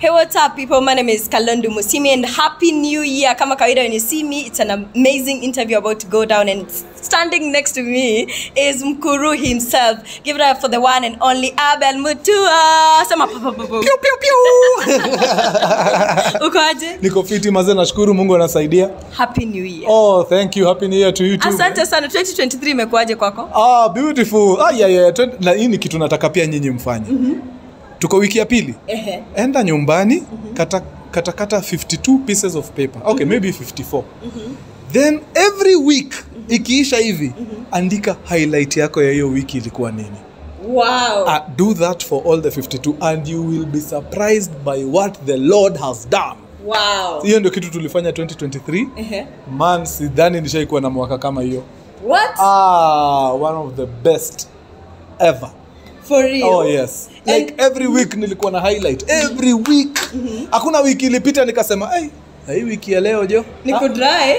Hey, what's up, people? My name is Kalondu Musimi, and Happy New Year. Kama kawaida, when you see me, it's an amazing interview about to go down. And standing next to me is Mkuru himself. Give it up for the one and only Abel Mutua. Sema pa, pa, pa, pa. Piu, piu, piu. Uko aje? niko fiti mazee nashukuru mungu anasaidia Happy New Year. oh thank you happy new year to you too Asante sana. 2023 imekuaje kwako? ah beautiful ah yeah yeah na hii ni kitu nataka pia nyinyi mfanye tuko wiki ya pili. Ehe. enda nyumbani kata kata kata 52 pieces of paper. Okay maybe 54 then every week ikiisha hivi andika highlight yako ya hiyo wiki ilikuwa nini. Wow. uh, do that for all the 52 and you will be surprised by what the lord has done. Wow. hiyo ndio kitu tulifanya 2023 Ehe. man sidhani nishaikuwa na mwaka kama hiyo. What? ah, one of the best ever For real? oh yes. Like every week nilikuwa na highlight. Every week. Hakuna wiki ilipita nikasema hii wiki ya leo jo. Niko dry.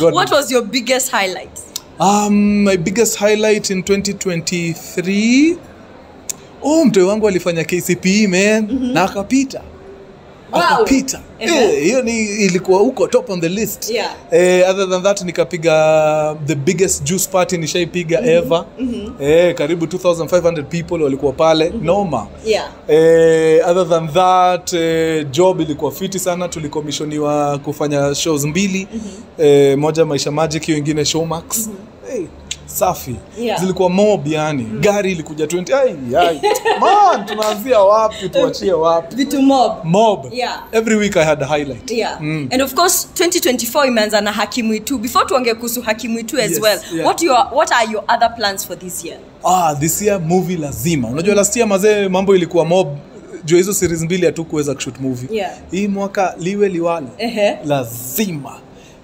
What was your biggest highlight? um, my biggest highlight in 2023 oh mtoi wangu alifanya kcpe man. Na akapita Wow. Ehe. Eh, hiyo ni ilikuwa huko top on the list. Yeah. eh, other than that nikapiga the biggest juice party nishaipiga ever. Eh, karibu 2500 people walikuwa pale. Noma. Yeah. Eh, other than that job ilikuwa fiti sana. Tulikomishoniwa kufanya shows mbili. Eh, moja maisha magic hiyo ingine showmax. Hey, safi Yeah. zilikuwa mob yani mm. gari ilikuja 20 ai, ai. man tunaanzia wapi tuachie wapi Vitu mob. mob Yeah. every week i had a highlight yeah mm. and of course 2024 imeanza na hakimu itu before tuongee kuhusu hakimu itu as Yes, well yeah. what, your, what are your other plans for this year ah, this year movie lazima unajua last year mazee mambo ilikuwa mob jua hizo series mbili hatukuweza kushoot movie Yeah. hii mwaka liwe liwale uh-huh. lazima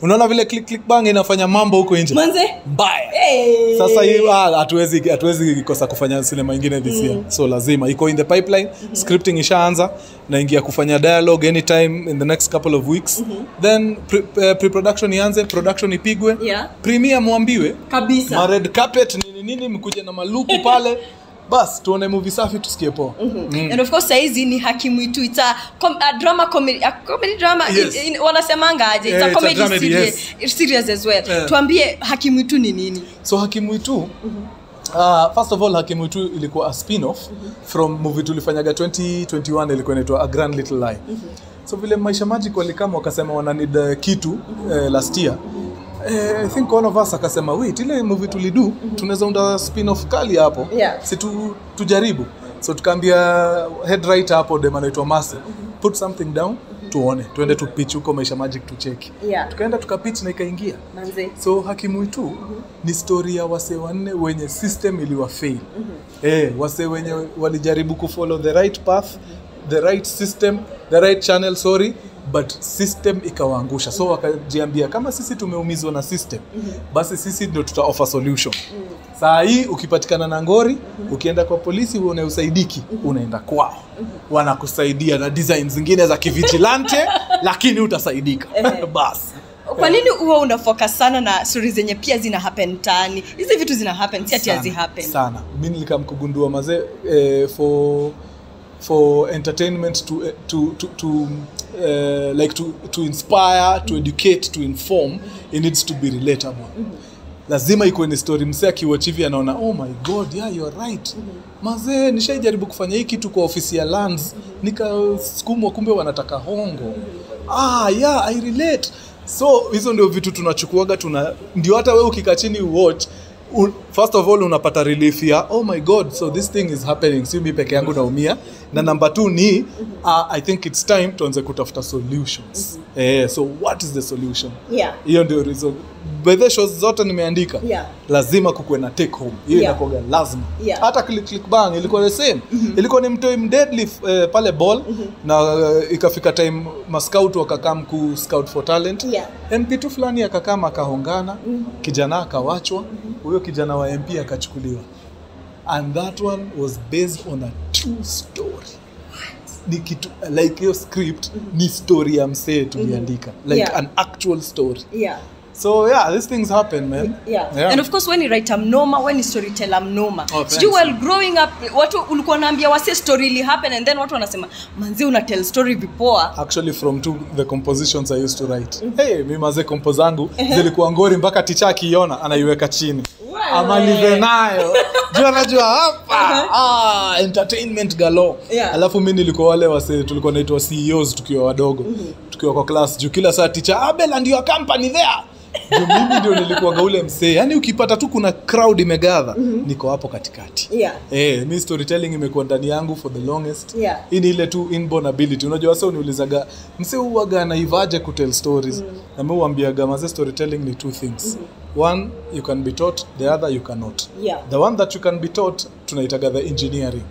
unaona vile click click bang inafanya mambo huko nje. Manze? Mbaya. Hey. sasa hii ah, hatuwezi hatuwezi kosa kufanya sinema ingine this year. So lazima. Iko in the pipeline mm-hmm. scripting ishaanza naingia kufanya dialogue anytime in the next couple of weeks. Mm-hmm. then pre, uh, pre-production ianze production ipigwe. Yeah. premiere mwambiwe. Kabisa. Ma red carpet nini nini mkuje na maluku pale bas tuone movie safi tusikie poa. And of course saizi ni hakimwitu it's a, com a drama comedy, a comedy drama Yes. in, in, wanasemanga aje? It's Yeah, a it's a comedy dramedy, series, series as well. Yeah. tuambie hakimwitu ni nini? So hakimwitu Uh, first of all hakimwitu ilikuwa a spin-off from movie tulifanyaga 2021 ilikuwa inaitwa a grand little lie. So vile maisha magic walikama wakasema wananid uh, kitu uh, last year Eh, I think one of us akasema wait ile movie tulidu tunaweza unda spin-off kali hapo Yeah. si tu, tujaribu so tukaambia head writer hapo dem anaitwa Masi put something down tuone tuende tu pitch huko maisha magic tucheki Yeah. tukaenda tukapitch na ikaingia manzi so -hmm. ni story ya wasee wanne wenye system iliwafail mm-hmm. eh, wasee wenye walijaribu kufollow the right path mm -hmm. the right system the right channel sorry but system ikawaangusha so wakajiambia kama sisi tumeumizwa na system mm -hmm. basi sisi ndio tuta offer solution mm -hmm. saa hii ukipatikana na ngori mm -hmm. ukienda kwa polisi unausaidiki mm -hmm. unaenda kwao mm -hmm. wanakusaidia na design zingine za kivigilante lakini utasaidika basi kwa nini huwa una focus sana na stori zenye pia zina happen tani hizi vitu zina happen si ati hazi happen sana mi nilikamkugundua mazee eh, for for entertainment to eh, to to, to uh, like to to inspire to educate to inform it needs to be relatable. Lazima ikuwe ni story. Msee akiwatch hivi anaona oh my god yeah you're right. Mazee nishaijaribu kufanya hii kitu kwa ofisi ya lands. Nikasukumwa kumbe wanataka hongo. Ah yeah i relate. So hizo ndio vitu tunachukuaga tuna ndio hata we ukikaa chini watch first of all unapata relief ya oh my god so this thing is happening. Si mi peke yangu naumia. Na number two ni uh, i think it's time tuanze kutafuta solutions eh, so what is the solution? Yeah. Hiyo ndio reason. By the shows zote nimeandika Yeah. lazima kukuwe na take home. Hiyo Yeah. inakuwaga lazima. Yeah. hata click click bang ilikuwa the same. Ilikuwa ni mtoi mdeadly eh, pale ball na uh, ikafika time mascout wakakam ku scout for talent. Yeah. mp tu fulani akakama akahongana kijana akawachwa huyo kijana wa mp akachukuliwa. And that one was based on a true story ni kitu like hiyo script ni story ya msee tuliandika mm-hmm. like Yeah. an actual story yeah so yeah these things happen man Yeah. yeah. and of course when you write mnoma when you storyteller mnoma Oh, sijui while growing up watu ulikuwa naambia wase story ili happen and then watu wanasema manzi una tell story vipoa actually from two the compositions i used to write hey mi maze kompo zangu zilikuwa ngori mpaka ticha akiiona anaiweka chini Wewe. Amalize nayo. Juu anajua hapa ah, entertainment galo Yeah. alafu mi nilikuwa wale wase tulikuwa naitwa ceos tukiwa wadogo tukiwa kwa class juu kila saa ticha abela ndio company there mimi ndio nilikuwaga ule msee. Yaani ukipata tu kuna crowd imegadha mm-hmm. niko hapo katikati. Yeah. Eh, mi storytelling imekuwa ndani yangu for the longest. Yeah. hii ni ile tu inborn ability unajua wasa uniulizaga msee huwaga anaivaje kutell stories? Na mi huambiaga maze storytelling ni two things. Mm-hmm. one you can be taught. The other you cannot. Yeah. the one that you can be taught tunaitaga the engineering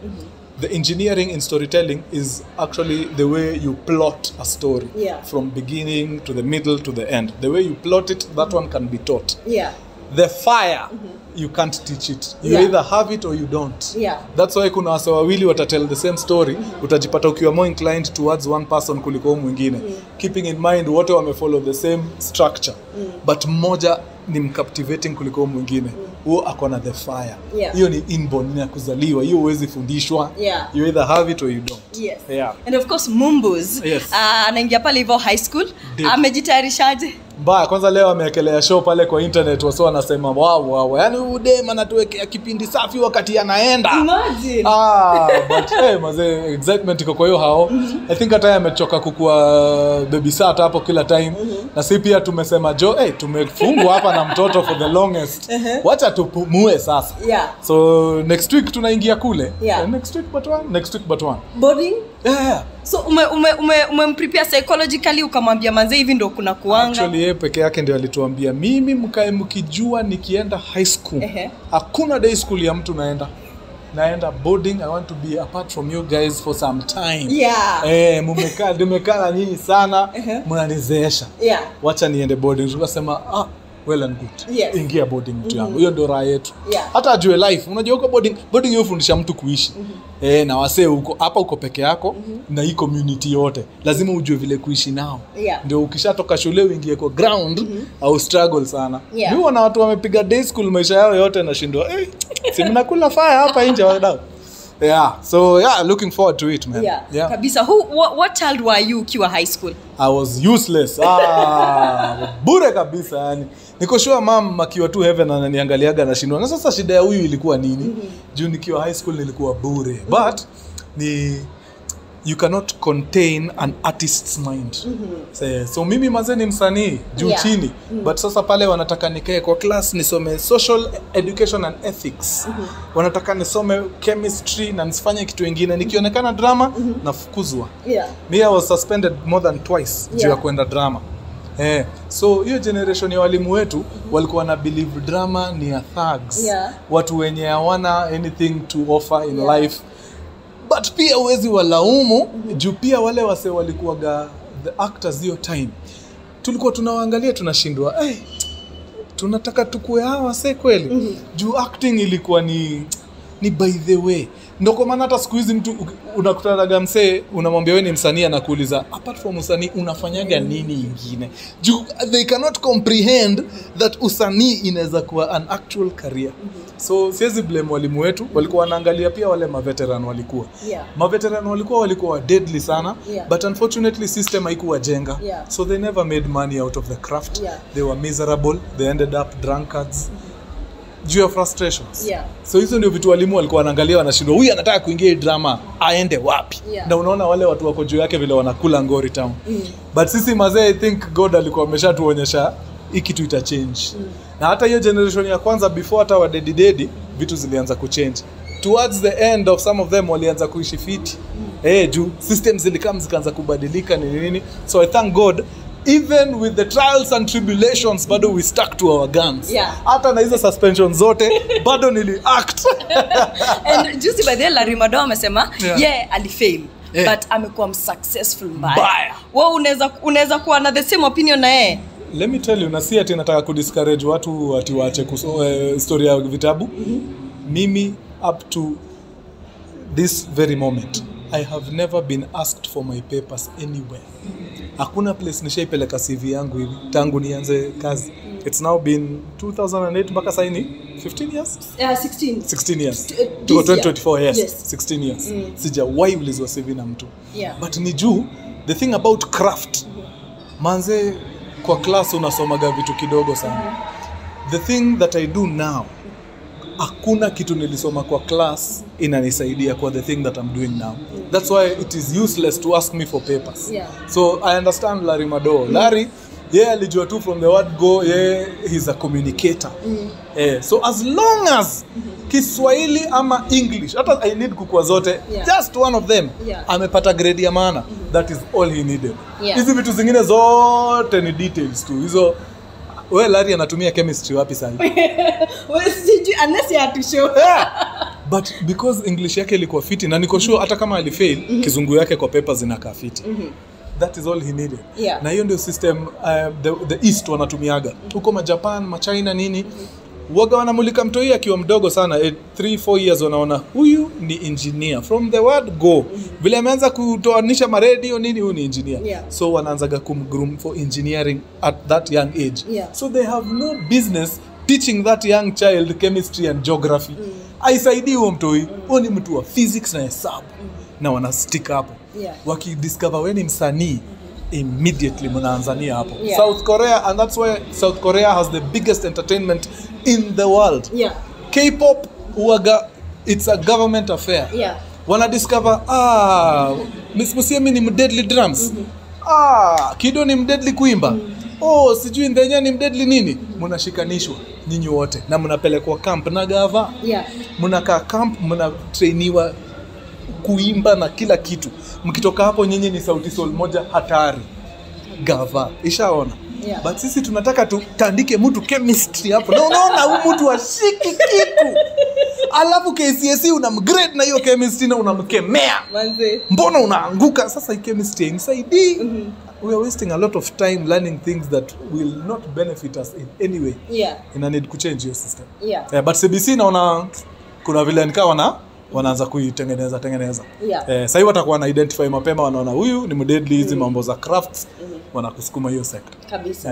the engineering in storytelling is actually the way you plot a story. Yeah. from beginning to the middle to the end. The way you plot it that one can be taught. Yeah. The fire you can't teach it you Yeah. either have it or you don't Yeah. that's why kuna wasa wawili watatell the same story mm -hmm. utajipata ukiwa more inclined towards one person kuliko mwingine mm -hmm. keeping in mind wote wamefollow the same structure mm -hmm. but mmoja ni mcaptivating kuliko mwingine huo akona the fire Yeah. hiyo ni inborn ni ya kuzaliwa hiyo huwezi fundishwa Yeah. you either have it or you don't yes Yeah. and of course mumbus Yes. uh, anaingia pale hivyo high school amejitayarishaje amejitayarishaje mbaya kwanza leo amewekelea show pale kwa internet wasi wanasema wow, wow. yaani dem anatuwekea kipindi safi wakati anaenda. Imagine. ah, but hey, mazee excitement iko kwa hiyo hao. I think hata amechoka kukua baby sat hapo kila time. Na si pia tumesema jo hey, tumefungwa hapa na mtoto for the longest. Wacha tupumue sasa. Yeah. So next week tunaingia kule. Yeah. Next week but one next week but one. Boarding yeah, so ume ume ume umemprepare psychologically ukamwambia manze hivi ndo kuna kuanga? Actually yeye peke yake ndio alituambia mimi mkae mkijua nikienda high school hakuna day school ya mtu naenda. Naenda boarding i want to be apart from you guys for some time. Yeah. Eh mumekaa nimekaa na nyinyi sana mnanizeesha. Yeah. Wacha niende boarding. Tukasema ah well and good Yes. ingia boarding mtu yangu hiyo ndio raha yetu Yeah. hata ajue life unajua huko boarding boarding hufundisha mtu kuishi mm -hmm. eh na wasee huko hapa uko peke yako mm -hmm. na hii community yote lazima ujue vile kuishi nao Yeah. ndio ukishatoka shule uingie kwa ground mm -hmm. au struggle sana Yeah. Juu na watu wamepiga day school maisha yao yote nashindwa eh, si faya fire hapa nje wadau yeah so yeah looking forward to it man yeah, yeah. kabisa who what, what child were you ukiwa high school I was useless. Ah, bure kabisa yani. Niko sure mam akiwa tu heaven ananiangaliaga nashindwa. Na sasa shida ya huyu ilikuwa nini? Juu nikiwa high school nilikuwa bure. But ni you cannot contain an artist's mind. So, so mimi maze ni msanii juu Yeah. chini. But sasa pale wanataka nikae kwa class nisome social education and ethics. Wanataka nisome chemistry na nisifanye kitu ingine. Nikionekana drama nafukuzwa yeah mi I was suspended more than twice juu ya kuenda drama eh, so hiyo generation ya walimu wetu mm -hmm. walikuwa na believe drama ni a thugs Yeah. watu wenye hawana anything to offer in Yeah. life but pia uwezi walaumu mm -hmm. juu pia wale wase walikuwaga the actors hiyo time tulikuwa tunawaangalia tunashindwa hey, tunataka tukue hawa wase kweli mm-hmm. juu acting ilikuwa ni ni by the way ndo kwa maana hata siku hizi mtu unakutanaga msee unamwambia we ni msanii anakuuliza apart from usanii unafanyaga nini ingine juu they cannot comprehend that usanii inaweza kuwa an actual career so siwezi blame walimu wetu walikuwa wanaangalia pia wale maveteran walikuwa Yeah. maveteran walikuwa walikuwa deadly sana Yeah. but unfortunately system haikuwa jenga Yeah. so they never made money out of the craft Yeah. they were miserable they ended up drunkards juu ya frustrations Yeah. so hizo ndio vitu walimu walikuwa wanaangalia wanashindwa huyu anataka kuingia hii drama aende wapi Yeah. na unaona wale watu wako juu yake vile wanakula ngori town mm. but sisi mazee i think god alikuwa ameshatuonyesha hii kitu Mm. na hata hiyo generation ya kwanza before hata wadedidedi vitu zilianza kuchange towards the end of some of them walianza kuishi fiti eh juu systems zilikam zikaanza kubadilika ni nini so i thank god even with the trials and tribulations bado we stuck to our guns. Yeah. hata na hizo suspension zote bado nili act. And juzi by the Larry Madoa amesema Yeah. alifail Yeah. but amekuwa msuccessful mbaya. Wewe unaweza unaweza kuwa na the same opinion na yeye? Let me tell you na si ati nataka kudiscourage watu ati waache eh, story ya vitabu. Mimi up to this very moment i have never been asked for my papers anywhere hakuna place nishaipeleka cv yangu hivi tangu nianze kazi it's now been 2008 mpaka sasa ni 15 years Uh, 16 16 years To uh, tuko this year. 2024 yes, Yes. 16 years Mm. sijawahi ulizwa CV na mtu Yeah. but ni juu the thing about craft manze kwa class unasomaga vitu kidogo sana Mm. the thing that i do now hakuna kitu nilisoma kwa class inanisaidia kwa the thing that i'm doing now. That's why it is useless to ask me for papers. Yeah. so i understand larry mado larry yeye alijua tu from the word go yeye he's a communicator. Eh, so as long as kiswahili ama english hata i need kukua zote Yeah. just one of them Yeah. amepata grade ya maana. That is all he needed. Yeah. hizi vitu zingine zote ni details tu. Hizo we lari anatumia chemistry wapi sasa? Yeah. sijui unless you had to show but because english yake ilikuwa fiti na niko sure hata kama alifail mm -hmm. kizungu yake kwa paper zinakaa fiti. That is all he needed. Yeah. na hiyo ndio system uh, the, the east wanatumiaga. Huko majapan machina nini waga wanamulika mtoi akiwa mdogo sana 3 4 years wanaona huyu ni engineer from the word go mm -hmm. vile ameanza kutoanisha maredio nini huyu ni engineer Yeah. so wanaanzaga kumgroom for engineering at that young age Yeah. so they have no business teaching that young child chemistry and geography aisaidii huo mtoi huo ni mtu wa physics na hesabu mm. na wana stick hapo Yeah. wakidiscover we ni msanii immediately mnaanzania hapo. Yeah. south korea and that's why south korea has the biggest entertainment in the world. Yeah. Kpop uaga it's a government affair. Yeah. Wanadiscover ah, msiemi ni mdeadly drums. Mm -hmm. ah, kido ni mdeadly kuimba. Mm. -hmm oh sijui ndenya ni mdedli nini? Mnashikanishwa nyinyi wote. Na mnapelekwa camp na gava. Yeah. Mnakaa camp mnatrainiwa kuimba na kila kitu. Mkitoka hapo nyinyi ni sauti sol moja hatari. Gava. Ishaona? Yeah. but sisi tunataka tutandike mtu chemistry hapo. Na unaona huyu mtu ashiki kitu. Alafu kcse unamgrade na hiyo chemistry na unamkemea. Mbona unaanguka? Sasa hii chemistry hainisaidii. We are wasting a lot of time learning things that will not benefit us in any way. Yeah. Ina need kuchange hiyo system. Yeah. Yeah, but cbc naona kuna vile nikaa wana wanaanza kuitengeneza tengeneza Yeah. eh, sahii watakuwa na identify mapema wanaona huyu ni mdedli hizi mambo za crafts mm. wanakusukuma hiyo sekta kabisa